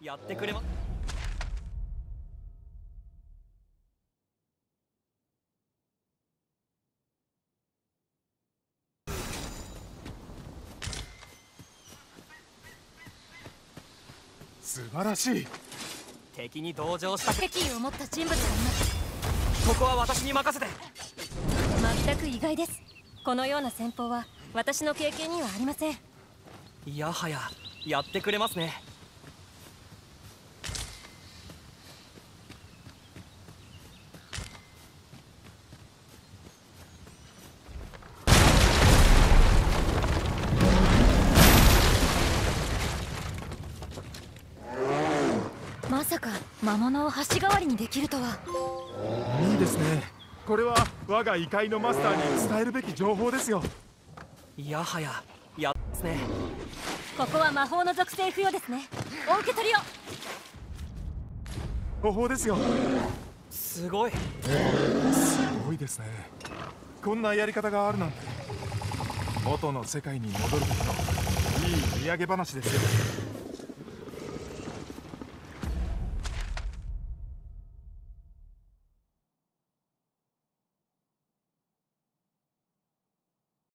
やってくれま素晴らしい。敵に同情した。敵意を持った人物がいますここは私に任せて。全く意外です。このような戦法は私の経験にはありません。いやはややってくれますねまさか魔物を橋代わりにできるとは。いいですね。これは我が異界のマスターに伝えるべき情報ですよ。いやはややっすね。ここは魔法の属性付与ですね。お受け取りを。方法ですよ。すごい。すごいですね。こんなやり方があるなんて。元の世界に戻る時のいい土産話ですよ